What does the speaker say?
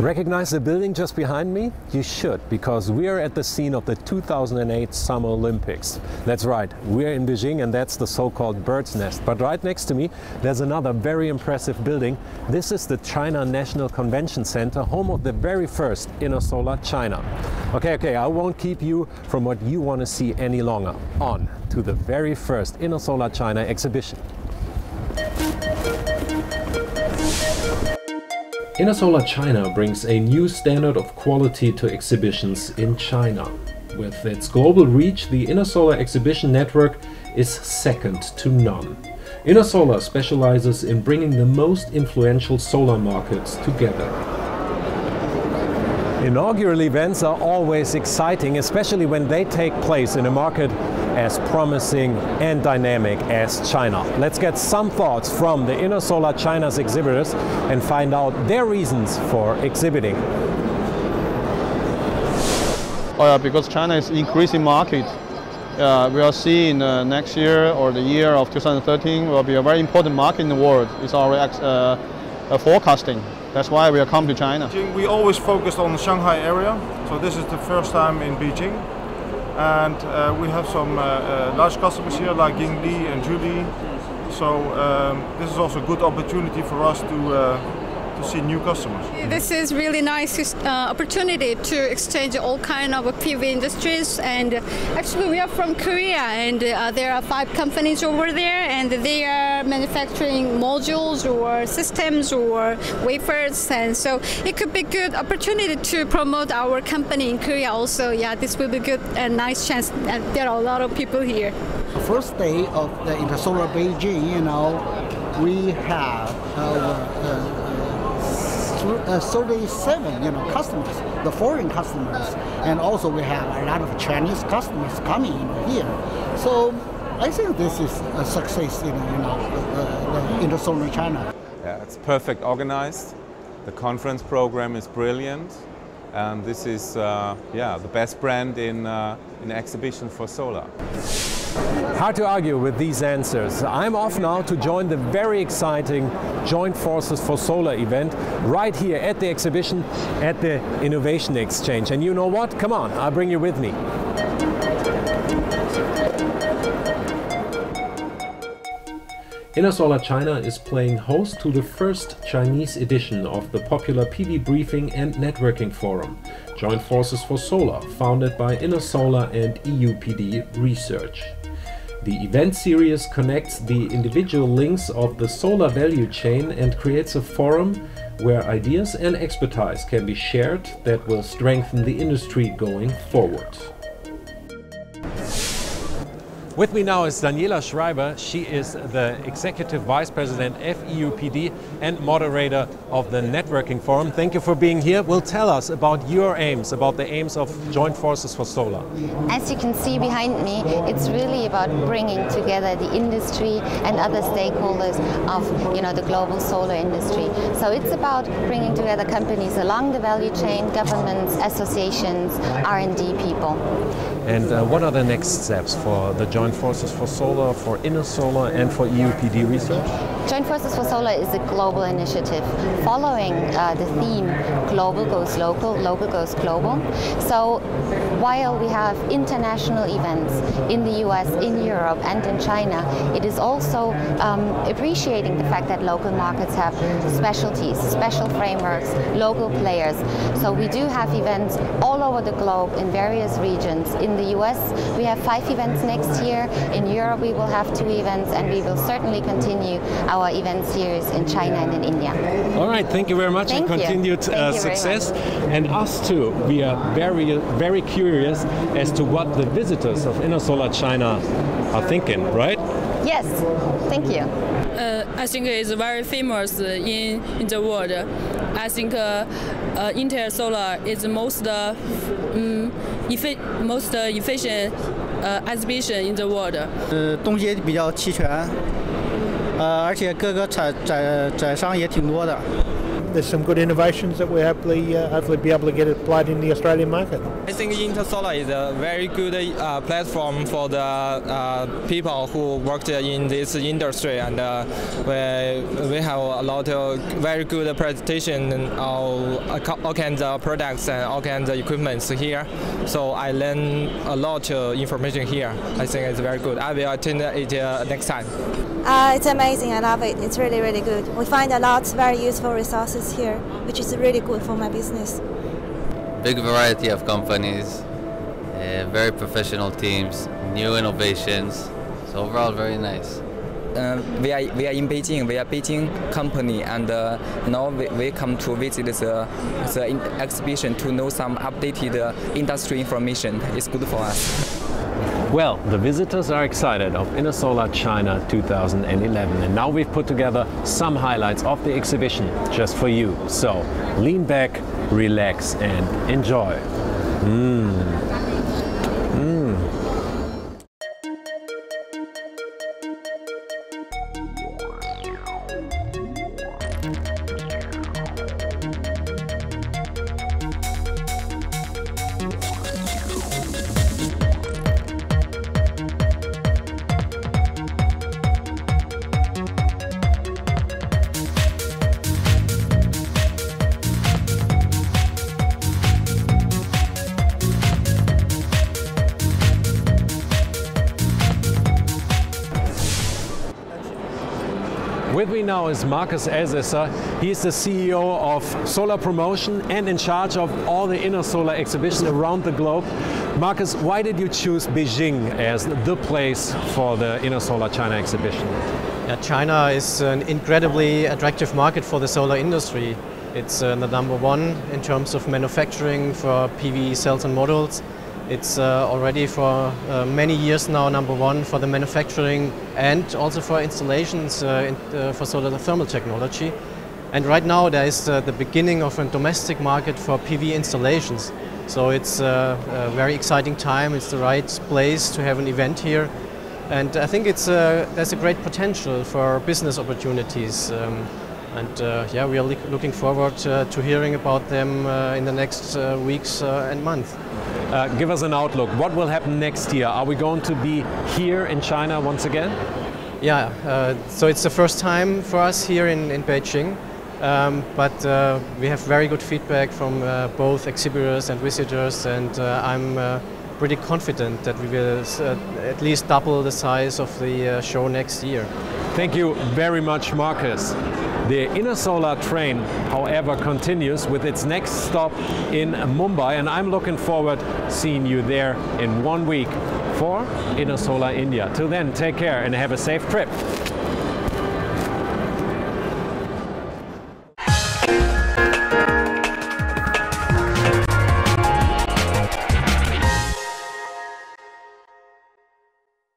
Recognize the building just behind me? You should, because we are at the scene of the 2008 Summer Olympics. That's right, we're in Beijing and that's the so-called bird's nest. But right next to me, there's another very impressive building. This is the China National Convention Center, home of the very first Intersolar China. Okay, okay, I won't keep you from what you want to see any longer. On to the very first Intersolar China exhibition. Intersolar China brings a new standard of quality to exhibitions in China. With its global reach, the Intersolar exhibition network is second to none. Intersolar specializes in bringing the most influential solar markets together. Inaugural events are always exciting, especially when they take place in a market as promising and dynamic as China. Let's get some thoughts from the Intersolar China's exhibitors and find out their reasons for exhibiting. Oh yeah, because China is increasing market. Uh, we are seeing uh, next year or the year of 2013 will be a very important market in the world. It's our uh, uh, forecasting. That's why we are come to China. We always focused on the Shanghai area, so this is the first time in Beijing and uh, we have some uh, uh, large customers here like Yingli and Julie. So um, this is also a good opportunity for us to uh, to see new customers. This is really nice uh, opportunity to exchange all kind of PV industries and actually we are from Korea and uh, there are five companies over there and they are manufacturing modules or systems or wafers and so it could be good opportunity to promote our company in Korea also. Yeah, this will be good and nice chance and there are a lot of people here. The first day of the Intersolar Beijing, you know, we have our uh, uh, 37 you know customers, the foreign customers, and also we have a lot of Chinese customers coming in here. So I think this is a success in you know uh, in the solar China. Yeah, it's perfect organized. The conference program is brilliant, and this is uh, yeah the best brand in uh, in exhibition for solar. Hard to argue with these answers. I'm off now to join the very exciting Joint Forces for Solar event right here at the exhibition at the Innovation Exchange. And you know what? Come on, I'll bring you with me. Intersolar China is playing host to the first Chinese edition of the popular PV Briefing and Networking Forum, Joint Forces for Solar, founded by Intersolar and EUPD Research. The event series connects the individual links of the solar value chain and creates a forum where ideas and expertise can be shared that will strengthen the industry going forward. With me now is Daniela Schreiber. She is the Executive Vice President of EUPD and moderator of the Networking Forum. Thank you for being here. Will tell us about your aims, about the aims of Joint Forces for Solar. As you can see behind me, it's really about bringing together the industry and other stakeholders of you know, the global solar industry. So it's about bringing together companies along the value chain, governments, associations, R&D people. And uh, what are the next steps for the Joint Forces for Solar, for Intersolar, and for EUPD research? Joint Forces for Solar is a global initiative following uh, the theme global goes local, local goes global. So while we have international events in the US, in Europe, and in China, it is also um, appreciating the fact that local markets have specialties, special frameworks, local players. So we do have events all over the globe in various regions. In the US, we have five events next year. In Europe, we will have two events, and we will certainly continue our our event series in China and in India. All right, thank you very much thank and continued uh, success. And us too, we are very, very curious as to what the visitors of Intersolar China are thinking, right? Yes, thank you. Uh, I think it's very famous in, in the world. I think uh, uh, is the most, uh, um, most uh, efficient uh, exhibition in the world. Uh, 呃，东西比较齐全，呃，而且各个展展展商也挺多的。 there's some good innovations that we'll hopefully, uh, hopefully be able to get applied in the Australian market. I think Intersolar is a very good uh, platform for the uh, people who worked in this industry, and uh, we, we have a lot of very good presentation of all kinds of products and all kinds of equipments here. So I learned a lot of information here. I think it's very good. I will attend it uh, next time. Uh, it's amazing. I love it. It's really, really good. We find a lot of very useful resources here, which is really good for my business. Big variety of companies, uh, very professional teams, new innovations. So overall, very nice. Uh, we are we are in Beijing. We are Beijing company, and uh, now we, we come to visit the, the exhibition to know some updated uh, industry information. It's good for us. Well, the visitors are excited of Intersolar China 2011 and now we've put together some highlights of the exhibition just for you. So lean back, relax and enjoy. Mm. With me now is Markus Elsässer. He's the CEO of Solar Promotion and in charge of all the Intersolar exhibitions around the globe. Markus, why did you choose Beijing as the place for the Intersolar China exhibition? Yeah, China is an incredibly attractive market for the solar industry. It's uh, the number one in terms of manufacturing for PV cells and modules. It's uh, already for uh, many years now number one for the manufacturing and also for installations uh, in, uh, for solar thermal technology. And right now there is uh, the beginning of a domestic market for PV installations. So it's a very exciting time. It's the right place to have an event here. And I think it's, there's a great potential for business opportunities. Um, and uh, yeah, we are looking forward uh, to hearing about them uh, in the next weeks and months. Give us an outlook. What will happen next year? Are we going to be here in China once again? Yeah, so it's the first time for us here in, in Beijing. Um, but uh, we have very good feedback from uh, both exhibitors and visitors and uh, I'm pretty confident that we will uh, at least double the size of the uh, show next year. Thank you very much Markus. The Intersolar train, however, continues with its next stop in Mumbai and I'm looking forward seeing you there in one week for Intersolar India. Till then, take care and have a safe trip.